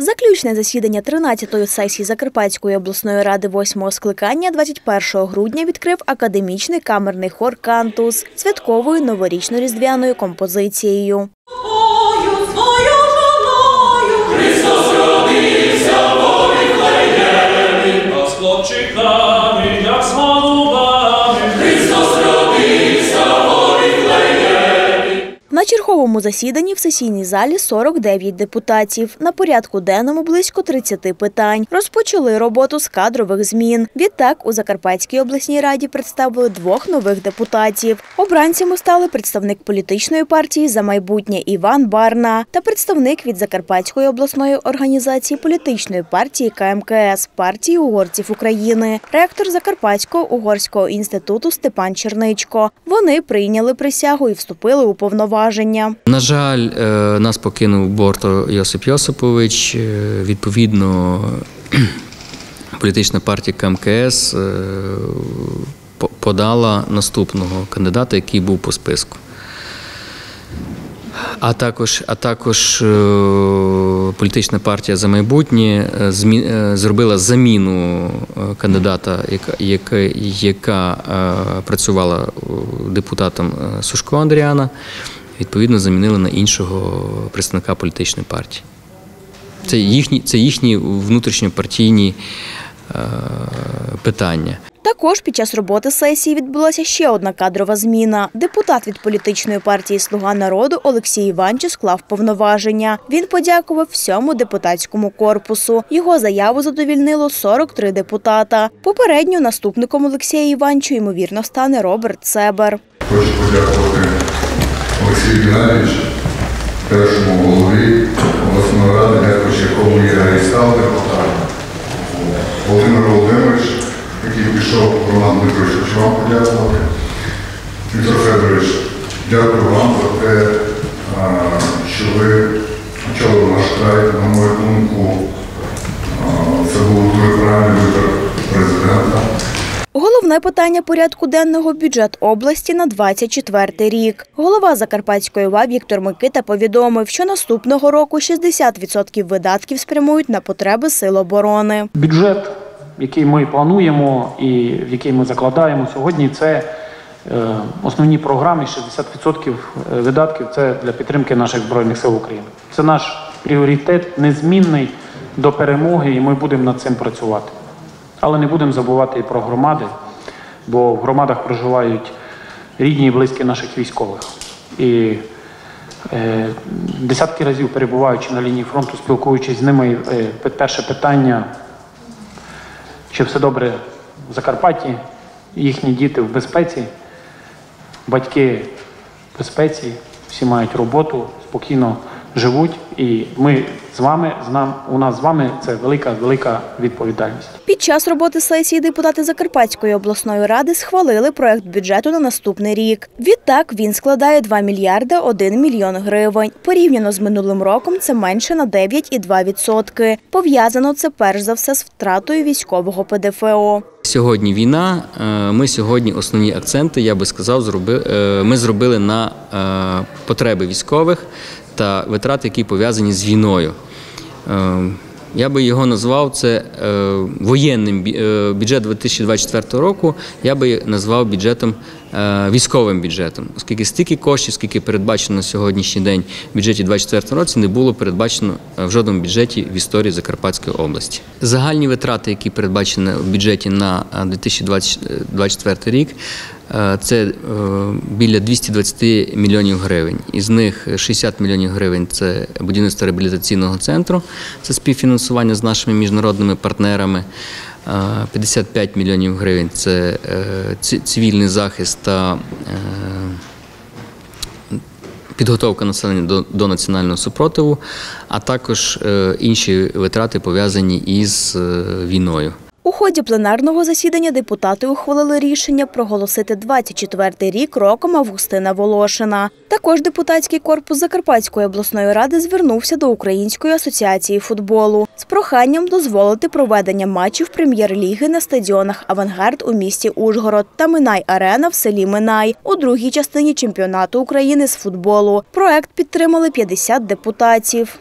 Заключне засідання 13-ї сесії Закарпатської обласної ради 8-го скликання 21 грудня відкрив академічний камерний хор «Кантус» святковою новорічно-різдвяною композицією. Ою свою жоною На черговому засіданні в сесійній залі 49 депутатів. На порядку денному близько 30 питань. Розпочали роботу з кадрових змін. Відтак у Закарпатській обласній раді представили двох нових депутатів. Обранцями стали представник політичної партії за майбутнє Іван Барна та представник від Закарпатської обласної організації політичної партії КМКС партії угорців України, ректор Закарпатського угорського інституту Степан Черничко. Вони прийняли присягу і вступили у повноваження. На жаль, е, нас покинув Борто Йосип Йосипович. Е, Відповідно, політична партія КМКС е, подала наступного кандидата, який був по списку. А також, а також політична партія за майбутнє зробила заміну кандидата, яка, яка, яка працювала депутатом Сушко Андріана, відповідно замінили на іншого представника політичної партії. Це їхні, це їхні внутрішньопартійні е, питання. Також під час роботи сесії відбулася ще одна кадрова зміна. Депутат від політичної партії Слуга народу Олексій Іванчо склав повноваження. Він подякував всьому депутатському корпусу. Його заяву задовільнило 43 депутата. Попередньо наступником Олексія Іванчо ймовірно стане Роберт Себер. Хочу подякувати Олексію Геннадійович, першому голові обласної ради, дякуючи якому я і став депутатом. Володимир Володимирович, який пішов, Роман Дмитрович, хочу вам подякувати. Віктор Федорович, дякую вам за те, а, що ви очолили наш край. На мою думку, а, це був дуже правильний вибір президента. Головне питання порядку денного бюджет області на 24 рік. Голова Закарпатської ОВА Віктор Микита повідомив, що наступного року 60% видатків спрямують на потреби сил оборони. Бюджет, який ми плануємо і в який ми закладаємо сьогодні, це е, основні програми. 60% видатків це для підтримки наших збройних сил України. Це наш пріоритет незмінний до перемоги, і ми будемо над цим працювати. Але не будемо забувати і про громади, бо в громадах проживають рідні і близькі наших військових. І е, десятки разів перебуваючи на лінії фронту, спілкуючись з ними, е, перше питання чи все добре в Закарпатті, їхні діти в безпеці, батьки в безпеці, всі мають роботу, спокійно живуть. І ми з вами, з нам, у нас з вами це велика, велика відповідальність. Під час роботи сесії депутати Закарпатської обласної ради схвалили проект бюджету на наступний рік. Відтак він складає 2 мільярди 1 мільйон гривень. Порівняно з минулим роком це менше на 9,2%. Пов'язано це перш за все з втратою військового ПДФО. Сьогодні війна. е, Ми сьогодні основні акценти, я би сказав, зроби, е, ми зробили на е, потреби військових та витрати, які пов'язані з війною. Е, Я би його назвав це е, воєнним е, бюджет 2024 року. Я би назвав бюджетом е, військовим бюджетом, оскільки стільки коштів, скільки передбачено на ссьогоднішній день в бюджеті 2024 році, не було передбачено в жодному бюджеті в історії Закарпатської області. Загальні витрати, які передбачені в бюджеті на е, 2024 рік, це е, біля 220 мільйонів гривень. Із них 60 мільйонів гривень це будівництво реабілітаційного центру, це співфінансування з нашими міжнародними партнерами. Е, 55 мільйонів гривень це е, цивільний захист та е, підготовка населення до, національного супротиву, а також е, інші витрати пов'язані із е, війною. У ході пленарного засідання депутати ухвалили рішення проголосити 24-й рік роком Августина Волошина. Також депутатський корпус Закарпатської обласної ради звернувся до Української асоціації футболу з проханням дозволити проведення матчів прем'єр-ліги на стадіонах Авангард у місті Ужгород та Минай Арена в селі Минай у другій частині чемпіонату України з футболу. Проект підтримали 50 депутатів.